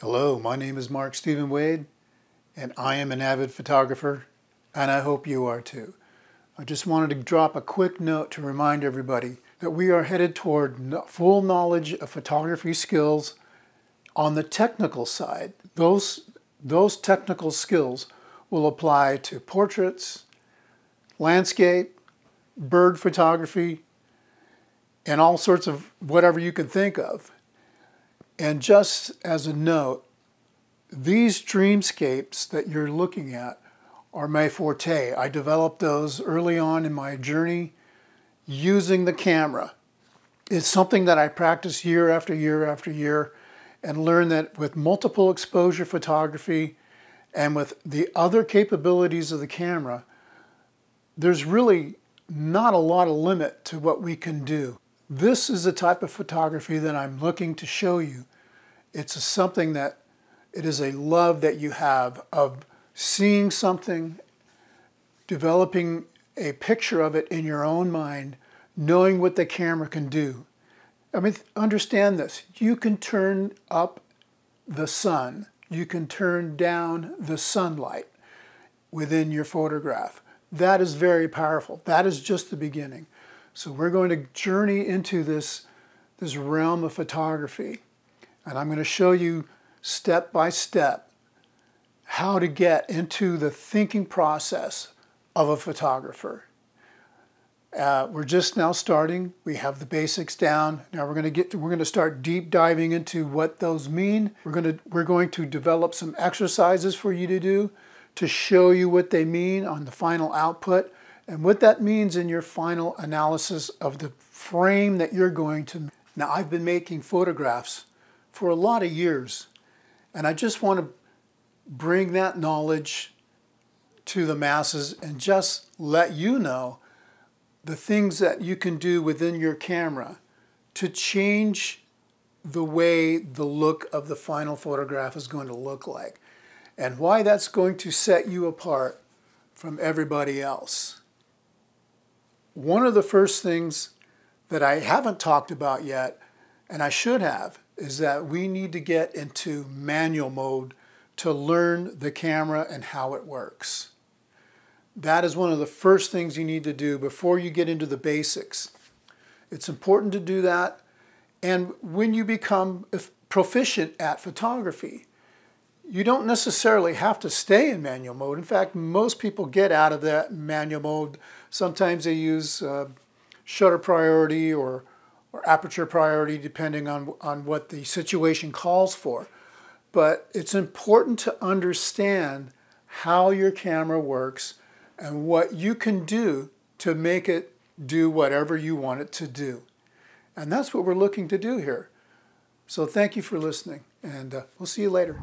Hello, my name is Mark Stephen Wade, and I am an avid photographer, and I hope you are too. I just wanted to drop a quick note to remind everybody that we are headed toward full knowledge of photography skills on the technical side. Those, those technical skills will apply to portraits, landscape, bird photography, and all sorts of whatever you can think of. And just as a note, these dreamscapes that you're looking at are my forte. I developed those early on in my journey using the camera. It's something that I practice year after year after year and learn that with multiple exposure photography and with the other capabilities of the camera, there's really not a lot of limit to what we can do. This is the type of photography that I'm looking to show you. It's something that it is a love that you have of seeing something, developing a picture of it in your own mind, knowing what the camera can do. I mean, understand this. You can turn up the sun. You can turn down the sunlight within your photograph. That is very powerful. That is just the beginning. So we're going to journey into this, this realm of photography. And I'm going to show you step by step how to get into the thinking process of a photographer. Uh, we're just now starting. We have the basics down. Now we're going to get to, we're going to start deep diving into what those mean. We're going to we're going to develop some exercises for you to do to show you what they mean on the final output and what that means in your final analysis of the frame that you're going to. Now, I've been making photographs for a lot of years, and I just want to bring that knowledge to the masses and just let you know the things that you can do within your camera to change the way the look of the final photograph is going to look like and why that's going to set you apart from everybody else. One of the first things that I haven't talked about yet, and I should have, is that we need to get into manual mode to learn the camera and how it works. That is one of the first things you need to do before you get into the basics. It's important to do that. And when you become proficient at photography, you don't necessarily have to stay in manual mode. In fact, most people get out of that manual mode. Sometimes they use uh, shutter priority or, or aperture priority depending on, on what the situation calls for. But it's important to understand how your camera works and what you can do to make it do whatever you want it to do. And that's what we're looking to do here. So thank you for listening, and uh, we'll see you later.